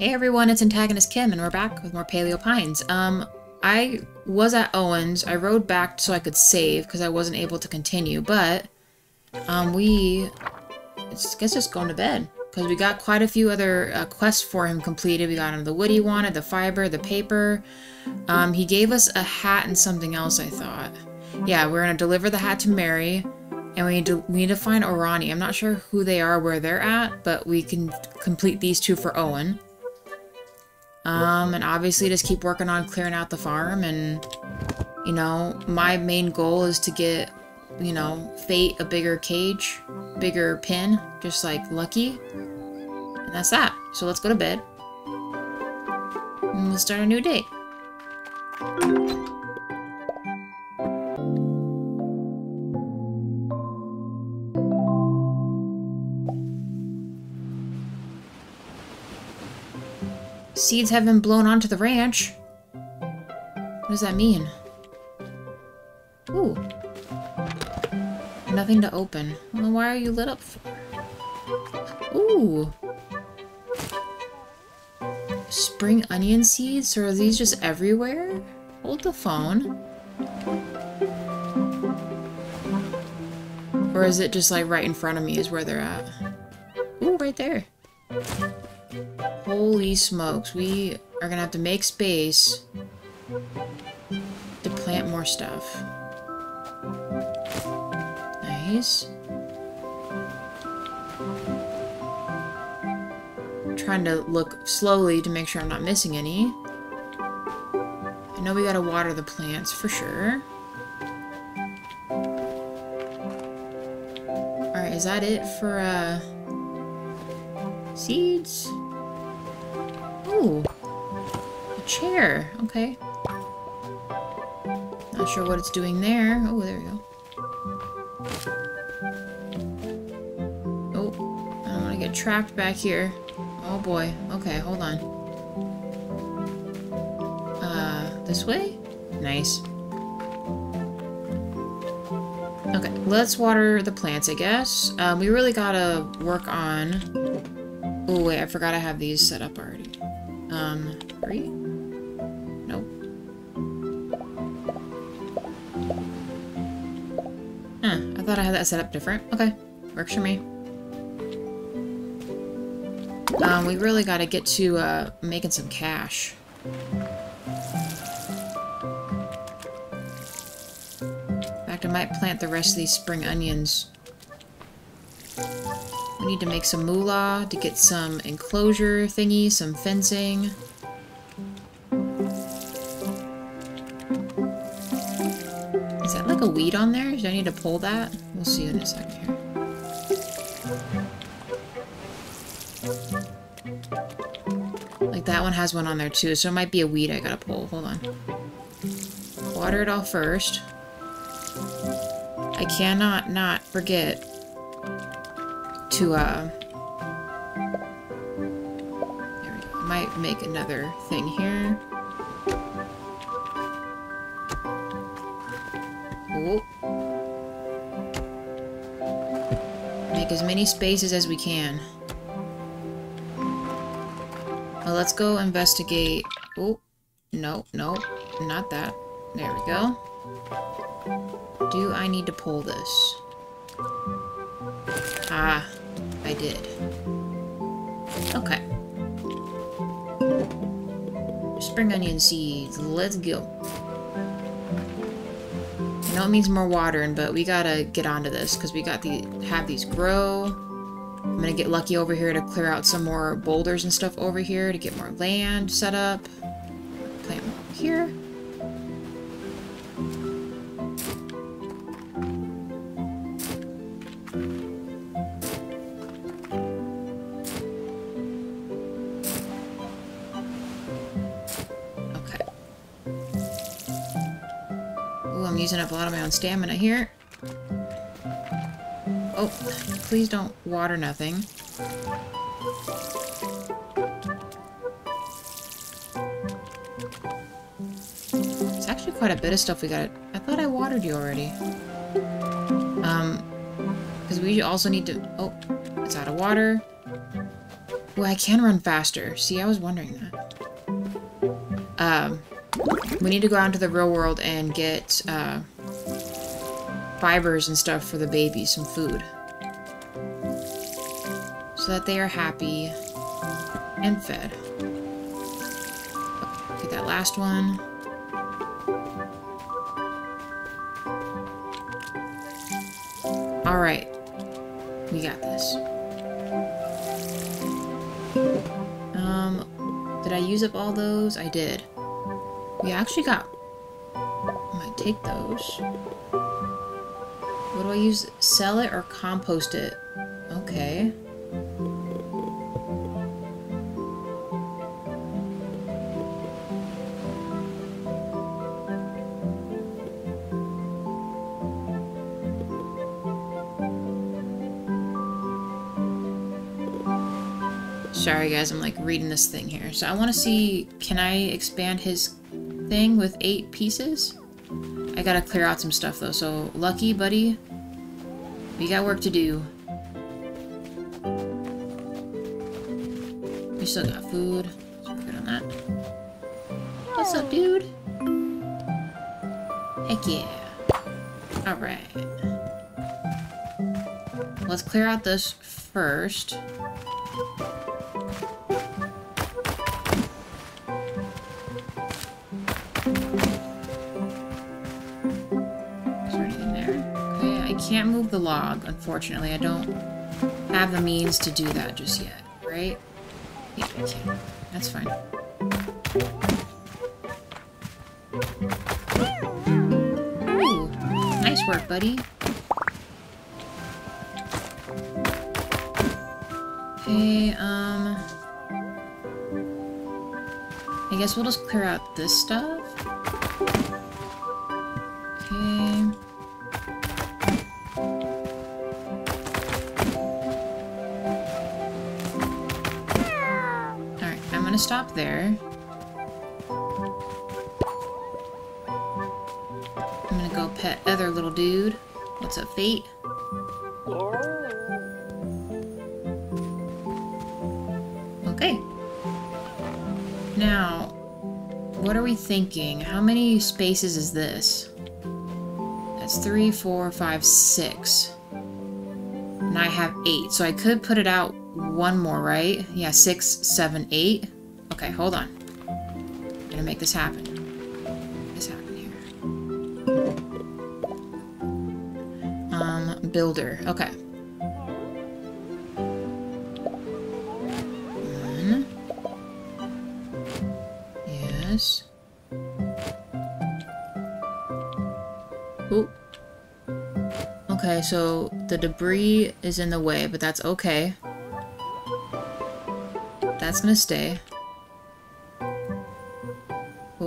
Hey everyone, it's Antagonist Kim, and we're back with more Paleo Pines. Um, I was at Owen's. I rode back so I could save because I wasn't able to continue, but um, we I guess just going to bed because we got quite a few other uh, quests for him completed. We got him the wood he wanted, the fiber, the paper. Um, he gave us a hat and something else. I thought, yeah, we're gonna deliver the hat to Mary, and we need to we need to find Orani. I'm not sure who they are, where they're at, but we can complete these two for Owen. Um, and obviously just keep working on clearing out the farm and, you know, my main goal is to get, you know, Fate a bigger cage, bigger pin, just like Lucky. And that's that. So let's go to bed. And we'll start a new day. Seeds have been blown onto the ranch. What does that mean? Ooh. Nothing to open. Well, why are you lit up for? Ooh. Spring onion seeds? Or are these just everywhere? Hold the phone. Or is it just like right in front of me is where they're at? Ooh, right there. Holy smokes, we are gonna have to make space to plant more stuff. Nice. trying to look slowly to make sure I'm not missing any. I know we gotta water the plants for sure. Alright, is that it for, uh... Seeds? A chair. Okay. Not sure what it's doing there. Oh, there we go. Oh, I don't want to get trapped back here. Oh boy. Okay, hold on. Uh, this way? Nice. Okay, let's water the plants, I guess. Um, we really gotta work on... Oh, wait, I forgot I have these set up already. Thought I had that set up different. Okay, works for me. Um, we really gotta get to, uh, making some cash. In fact, I might plant the rest of these spring onions. We need to make some moolah to get some enclosure thingy, some fencing. Like a weed on there? Do I need to pull that? We'll see in a second here. Like that one has one on there too, so it might be a weed I gotta pull. Hold on. Water it all first. I cannot not forget to, uh... There we go. I might make another thing here. Make as many spaces as we can. Well, let's go investigate... Oh, no, no, not that. There we go. Do I need to pull this? Ah, I did. Okay. Spring onion seeds. Let's go. Know it means more watering, but we gotta get onto this because we got the have these grow. I'm gonna get lucky over here to clear out some more boulders and stuff over here to get more land set up. Plant here. Using up a lot of my own stamina here. Oh, please don't water nothing. It's actually quite a bit of stuff we got. I thought I watered you already. Um, because we also need to... Oh, it's out of water. Well, I can run faster. See, I was wondering that. Um, we need to go out into the real world and get uh, fibers and stuff for the babies, some food. So that they are happy and fed. Get that last one. Alright. We got this. Um, did I use up all those? I did. We actually got... I might take those. What do I use? Sell it or compost it? Okay. Sorry guys, I'm like reading this thing here. So I want to see, can I expand his thing with eight pieces? I gotta clear out some stuff though, so lucky buddy, we got work to do. We still got food, so we're good on that. What's up dude? Heck yeah. Alright. Let's clear out this first. Can't move the log, unfortunately. I don't have the means to do that just yet, right? Yeah, I can. That's fine. Ooh, nice work, buddy. Okay, um... I guess we'll just clear out this stuff. Stop there. I'm gonna go pet other little dude. What's up, Fate? Okay. Now, what are we thinking? How many spaces is this? That's three, four, five, six. And I have eight, so I could put it out one more, right? Yeah, six, seven, eight. Okay, hold on. I'm gonna make this happen. This happen here. Um, builder. Okay. Yes. Oh. Okay, so the debris is in the way, but that's okay. That's gonna stay.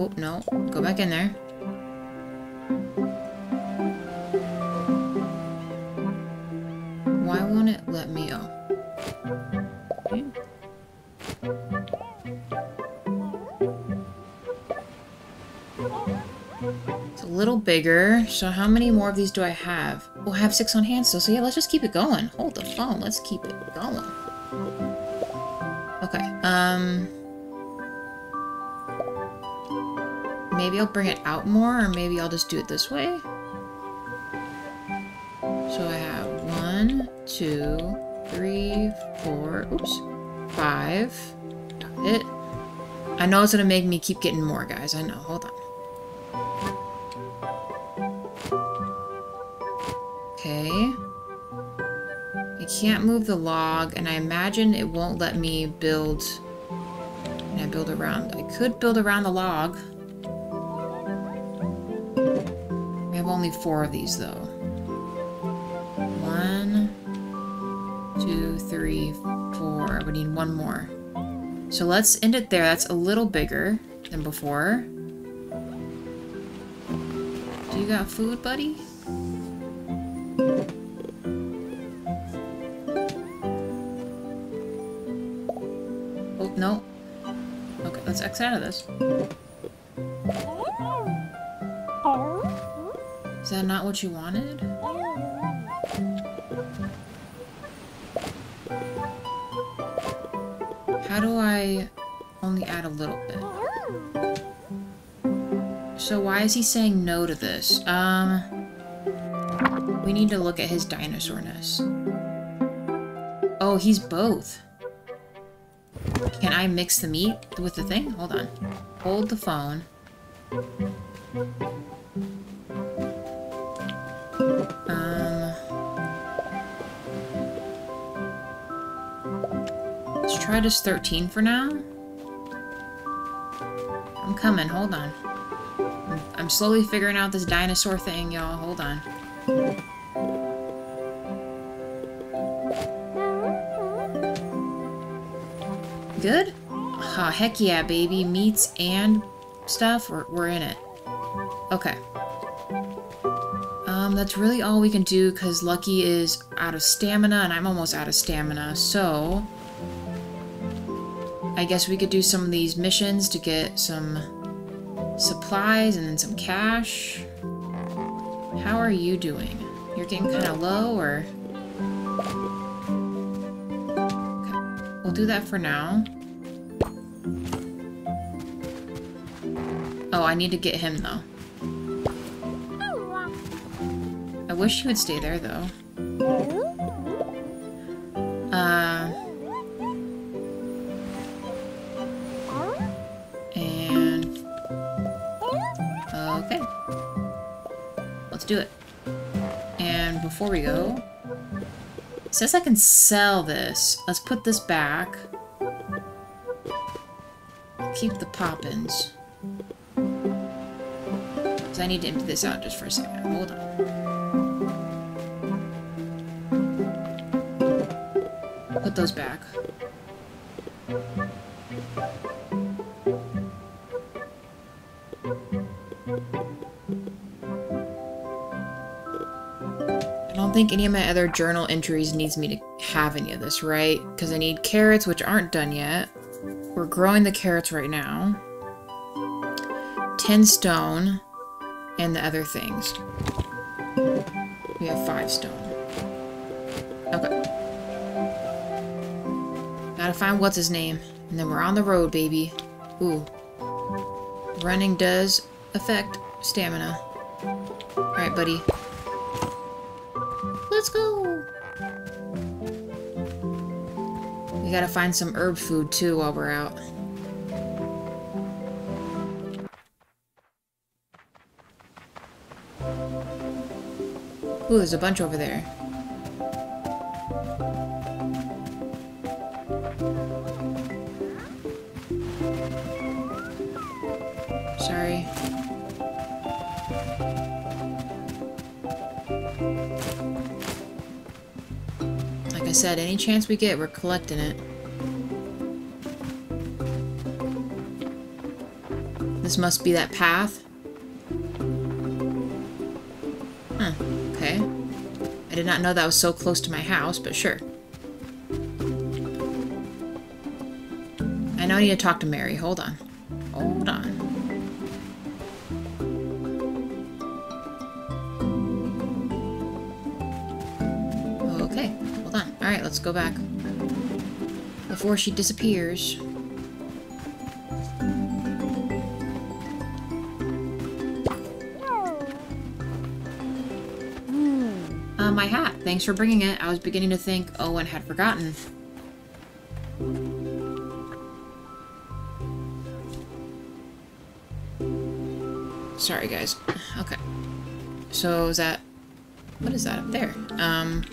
Oh, no. Go back in there. Why won't it let me... Oh. It's a little bigger. So how many more of these do I have? We'll have six on hand still. So yeah, let's just keep it going. Hold the phone. Let's keep it going. Okay. Um... maybe I'll bring it out more, or maybe I'll just do it this way. So I have one, two, three, four, oops, five. It. I know it's gonna make me keep getting more, guys. I know. Hold on. Okay. I can't move the log, and I imagine it won't let me build... Can I build around? I could build around the log. Only four of these, though. One, two, three, four. We need one more. So let's end it there. That's a little bigger than before. Do you got food, buddy? Oh, no. Okay, let's exit out of this. That not what you wanted? How do I only add a little bit? So why is he saying no to this? Um, we need to look at his dinosaurness. Oh, he's both. Can I mix the meat with the thing? Hold on. Hold the phone. Um, let's try just 13 for now. I'm coming, hold on. I'm, slowly figuring out this dinosaur thing, y'all. Hold on. Good? Oh, heck yeah, baby. Meats and stuff, we're, we're in it. Okay. Um, that's really all we can do because Lucky is out of stamina and I'm almost out of stamina, so... I guess we could do some of these missions to get some supplies and then some cash. How are you doing? You're getting kind of low, or...? Okay. We'll do that for now. Oh, I need to get him, though. Wish he would stay there, though. Uh... And... Okay. Let's do it. And before we go... Says I can sell this. Let's put this back. Keep the poppins. Because I need to empty this out just for a second. Hold on. Put those back. I don't think any of my other journal entries needs me to have any of this, right? Because I need carrots, which aren't done yet. We're growing the carrots right now. 10 stone and the other things. We have 5 stone. Gotta find what's his name. And then we're on the road, baby. Ooh. Running does affect stamina. Alright, buddy. Let's go! We gotta find some herb food, too, while we're out. Ooh, there's a bunch over there. Said, any chance we get, we're collecting it. This must be that path. Huh, okay. I did not know that was so close to my house, but sure. I know I need to talk to Mary. Hold on. Hold on. Let's go back. Before she disappears. Uh, my hat. Thanks for bringing it. I was beginning to think Owen had forgotten. Sorry, guys. Okay. So, is that... What is that up there? Um...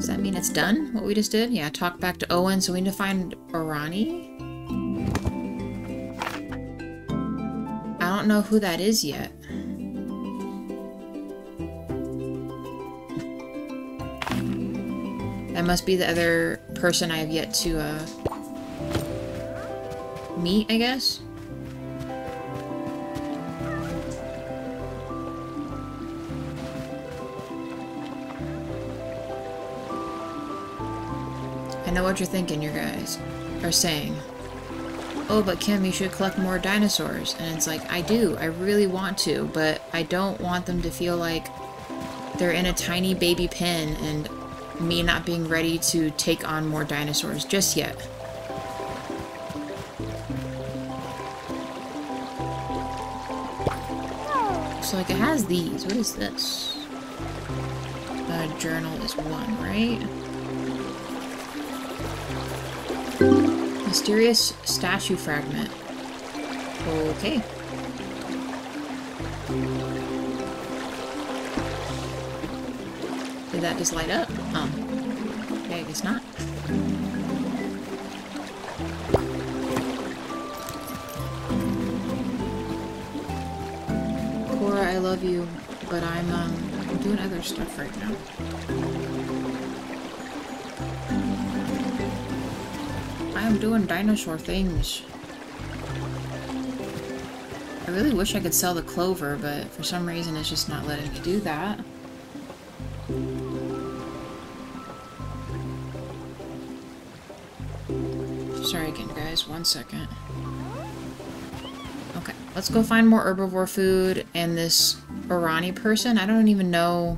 Does that mean it's done, what we just did? Yeah, talk back to Owen, so we need to find Arani? I don't know who that is yet. That must be the other person I have yet to, uh... meet, I guess? I know what you're thinking, you guys are saying. Oh, but Kim, you should collect more dinosaurs. And it's like, I do. I really want to, but I don't want them to feel like they're in a tiny baby pen and me not being ready to take on more dinosaurs just yet. So, like, it has these. What is this? The journal is one, right? Mysterious statue fragment. Okay. Did that just light up? Oh. Okay, I guess not. Cora, I love you, but I'm, um, doing other stuff right now. I am doing dinosaur things. I really wish I could sell the clover, but for some reason it's just not letting me do that. Sorry again, guys. One second. Okay, let's go find more herbivore food and this Irani person. I don't even know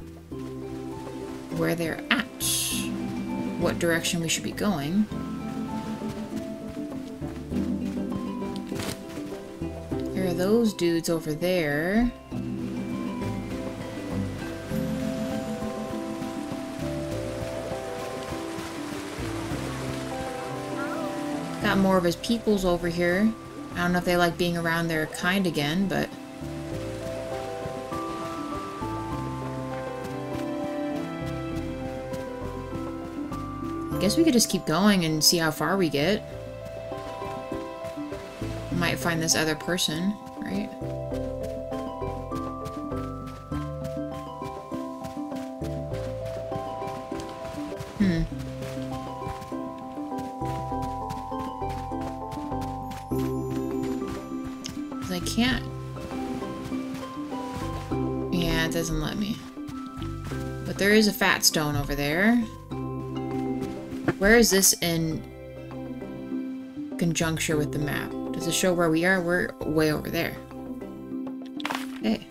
where they're at. What direction we should be going. Are those dudes over there. Got more of his peoples over here. I don't know if they like being around their kind again, but... I guess we could just keep going and see how far we get. Might find this other person, right? Hmm. I can't... Yeah, it doesn't let me. But there is a fat stone over there. Where is this in conjuncture with the map? It show where we are? We're way over there. Hey.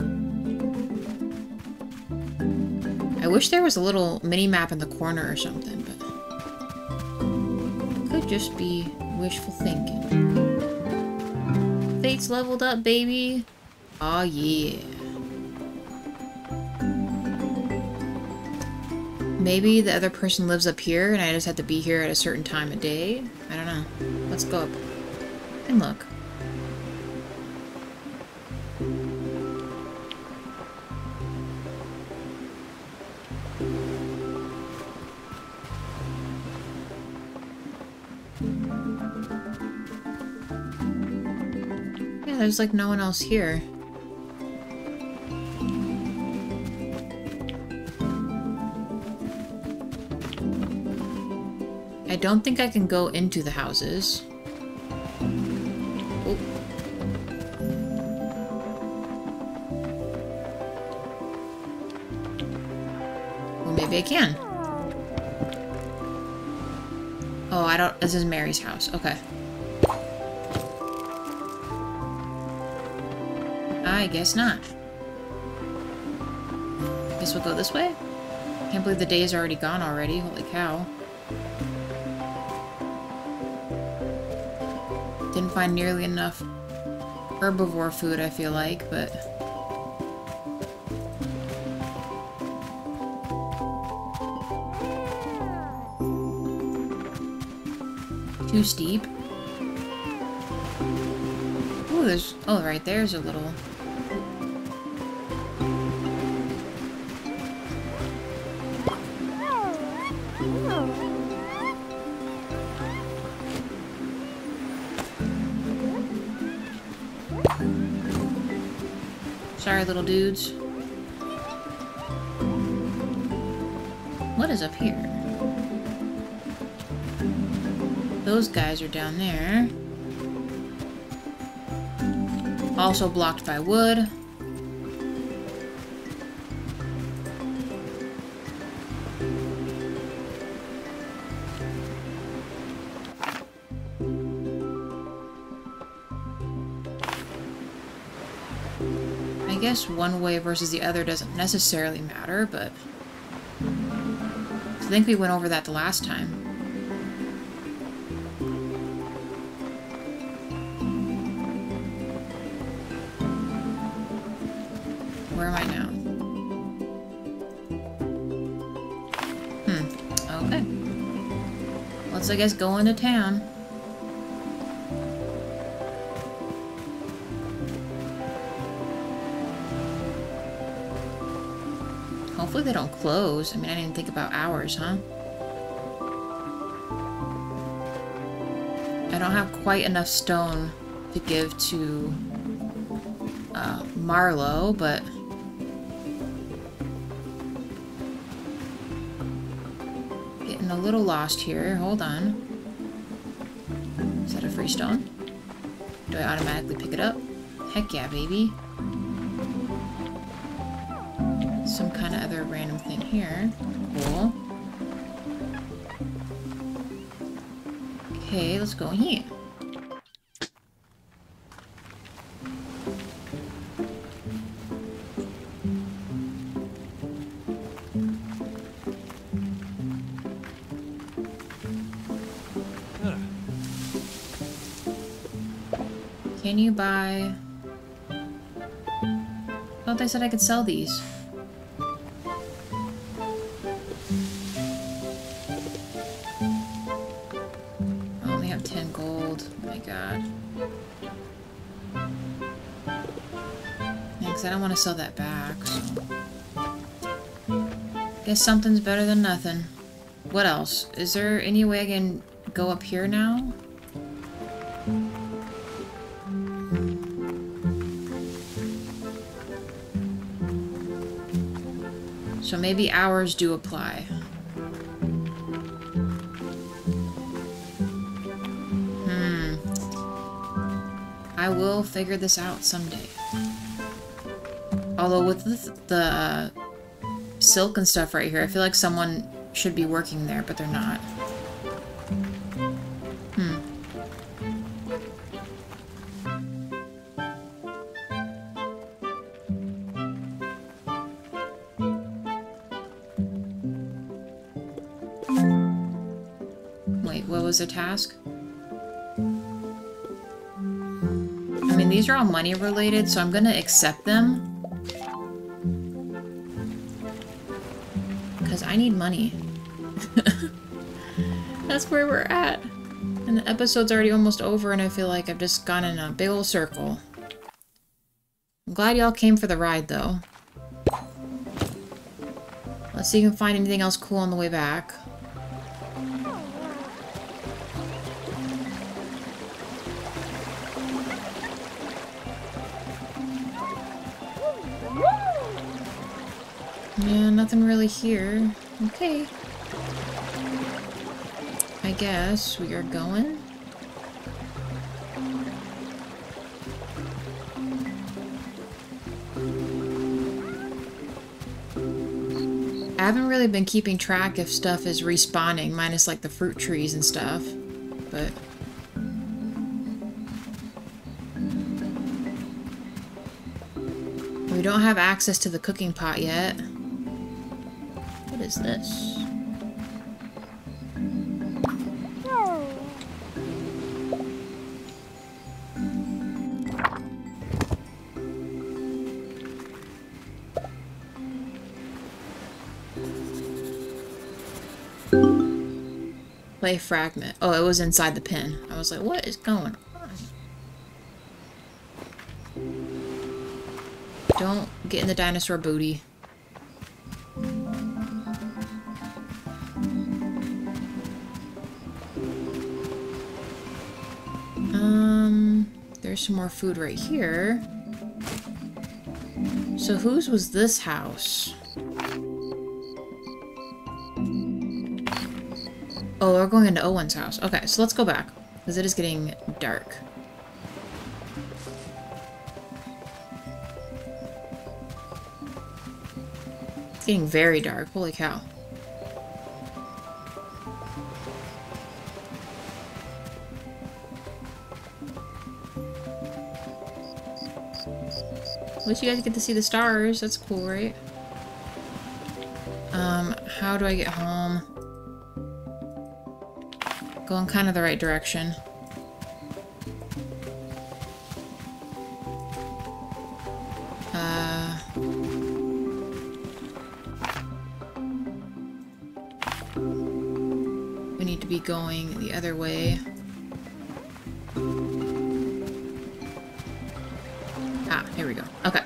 I wish there was a little mini-map in the corner or something, but... Could just be wishful thinking. Fate's leveled up, baby! oh, yeah. Maybe the other person lives up here and I just have to be here at a certain time of day? I don't know. Let's go up and look. Yeah, there's like no one else here. I don't think I can go into the houses. Maybe I can. Oh, I don't... This is Mary's house. Okay. I guess not. Guess we'll go this way? Can't believe the day is already gone already. Holy cow. Didn't find nearly enough herbivore food, I feel like, but... Too steep. Oh, there's... Oh, right there's a little... Sorry, little dudes. What is up here? Those guys are down there. Also blocked by wood. I guess one way versus the other doesn't necessarily matter, but... I think we went over that the last time. I guess, go into town. Hopefully they don't close. I mean, I didn't think about hours, huh? I don't have quite enough stone to give to uh, Marlowe, but... A little lost here. Hold on. Is that a free stone? Do I automatically pick it up? Heck yeah, baby. Some kind of other random thing here. Cool. Okay, let's go here. Buy... I thought they said I could sell these. I only have 10 gold. Oh my god. Yeah, I don't want to sell that back, so... Guess something's better than nothing. What else? Is there any way I can go up here now? Maybe hours do apply. Hmm. I will figure this out someday. Although with the, uh, silk and stuff right here, I feel like someone should be working there, but they're not. The task? I mean, these are all money related, so I'm gonna accept them. Because I need money. That's where we're at. And the episode's already almost over, and I feel like I've just gone in a big old circle. I'm glad y'all came for the ride, though. Let's see if we can find anything else cool on the way back. Really here. Okay. I guess we are going. I haven't really been keeping track if stuff is respawning, minus like the fruit trees and stuff. But we don't have access to the cooking pot yet. Is this? Play fragment. Oh, it was inside the pin. I was like, what is going on? Don't get in the dinosaur booty. There's some more food right here. So whose was this house? Oh, we're going into Owen's house. Okay, so let's go back. Because it is getting dark. It's getting very dark. Holy cow. least you guys get to see the stars. That's cool, right? Um, how do I get home? Going kind of the right direction. Uh... We need to be going the other way. Ah, here we go. Okay.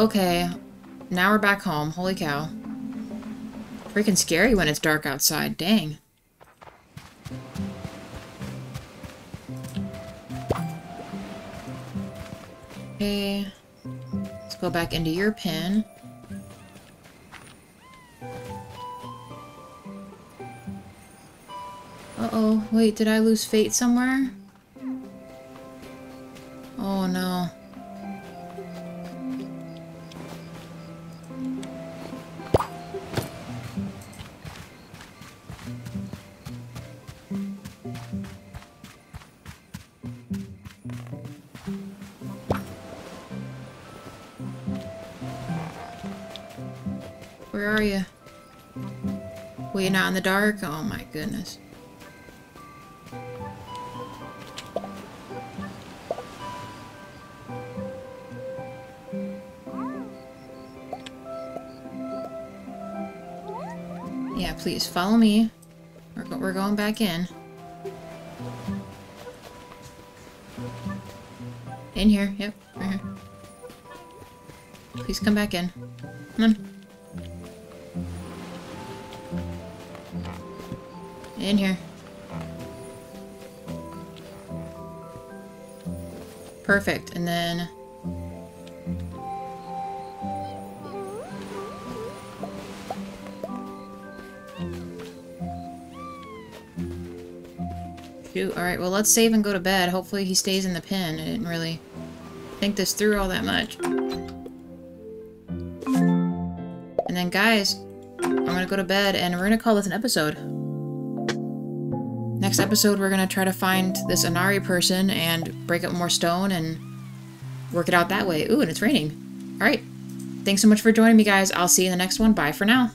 Okay. Now we're back home. Holy cow. Freaking scary when it's dark outside. Dang. Okay. Let's go back into your pen. Uh-oh. Wait, did I lose fate somewhere? Waiting out in the dark? Oh my goodness. Yeah, please follow me. We're, go we're going back in. In here, yep, right here. Please come back in. Come on. In here. Perfect, and then... Shoot, alright, well let's save and go to bed. Hopefully he stays in the pen. I didn't really think this through all that much. And then guys, I'm gonna go to bed and we're gonna call this an episode. Next episode, we're gonna try to find this Inari person and break up more stone and work it out that way. Ooh, and it's raining. Alright. Thanks so much for joining me, guys. I'll see you in the next one. Bye for now.